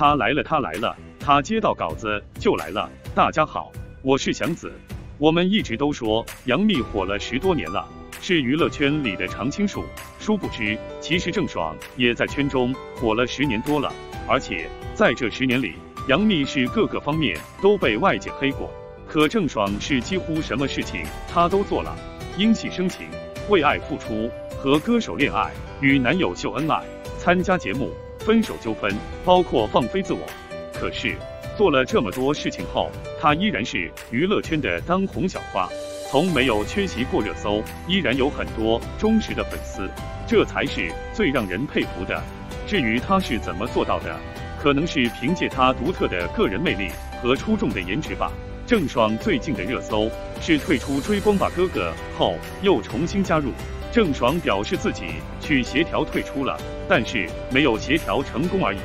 他来了，他来了，他接到稿子就来了。大家好，我是祥子。我们一直都说杨幂火了十多年了，是娱乐圈里的常青树。殊不知，其实郑爽也在圈中火了十年多了。而且在这十年里，杨幂是各个方面都被外界黑过，可郑爽是几乎什么事情她都做了，因戏生情，为爱付出，和歌手恋爱，与男友秀恩爱，参加节目。分手纠纷，包括放飞自我。可是做了这么多事情后，她依然是娱乐圈的当红小花，从没有缺席过热搜，依然有很多忠实的粉丝，这才是最让人佩服的。至于她是怎么做到的，可能是凭借她独特的个人魅力和出众的颜值吧。郑爽最近的热搜是退出追光吧哥哥后又重新加入。郑爽表示自己去协调退出了，但是没有协调成功而已。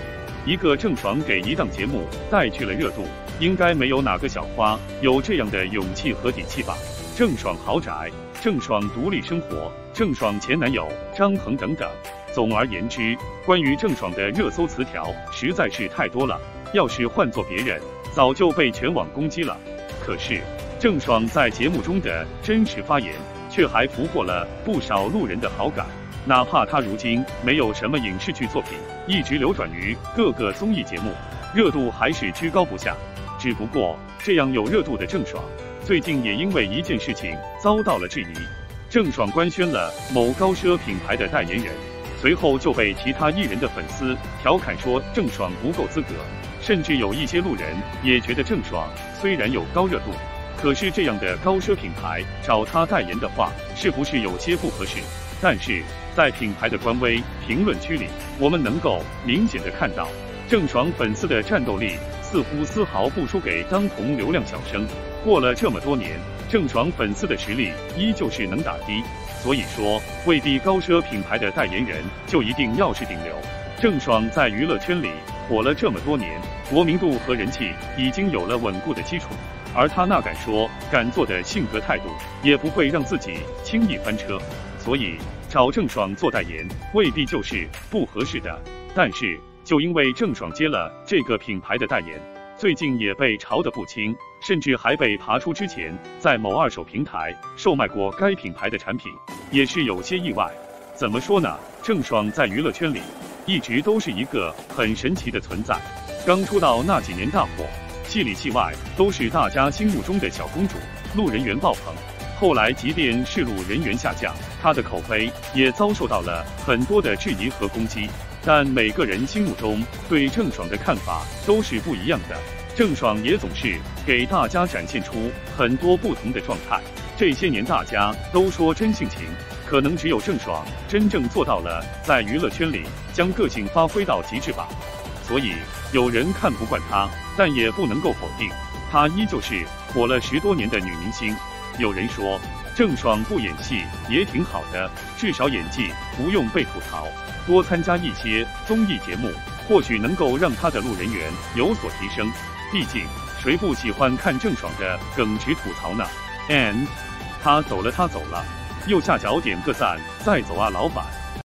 一个郑爽给一档节目带去了热度，应该没有哪个小花有这样的勇气和底气吧？郑爽豪宅，郑爽独立生活，郑爽前男友张恒等等。总而言之，关于郑爽的热搜词条实在是太多了。要是换做别人，早就被全网攻击了。可是郑爽在节目中的真实发言。却还俘获了不少路人的好感，哪怕他如今没有什么影视剧作品，一直流转于各个综艺节目，热度还是居高不下。只不过这样有热度的郑爽，最近也因为一件事情遭到了质疑。郑爽官宣了某高奢品牌的代言人，随后就被其他艺人的粉丝调侃说郑爽不够资格，甚至有一些路人也觉得郑爽虽然有高热度。可是这样的高奢品牌找他代言的话，是不是有些不合适？但是在品牌的官微评论区里，我们能够明显的看到，郑爽粉丝的战斗力似乎丝毫不输给当红流量小生。过了这么多年，郑爽粉丝的实力依旧是能打的，所以说未必高奢品牌的代言人就一定要是顶流。郑爽在娱乐圈里火了这么多年，国民度和人气已经有了稳固的基础。而他那敢说敢做的性格态度，也不会让自己轻易翻车，所以找郑爽做代言未必就是不合适的。但是就因为郑爽接了这个品牌的代言，最近也被炒得不轻，甚至还被爬出之前在某二手平台售卖过该品牌的产品，也是有些意外。怎么说呢？郑爽在娱乐圈里一直都是一个很神奇的存在，刚出道那几年大火。戏里戏外都是大家心目中的小公主，路人缘爆棚。后来即便是路人缘下降，她的口碑也遭受到了很多的质疑和攻击。但每个人心目中对郑爽的看法都是不一样的。郑爽也总是给大家展现出很多不同的状态。这些年大家都说真性情，可能只有郑爽真正做到了在娱乐圈里将个性发挥到极致吧。所以有人看不惯她，但也不能够否定，她依旧是火了十多年的女明星。有人说郑爽不演戏也挺好的，至少演技不用被吐槽，多参加一些综艺节目，或许能够让她的路人缘有所提升。毕竟谁不喜欢看郑爽的耿直吐槽呢？And，她走了，她走了，右下角点个赞，再走啊，老板。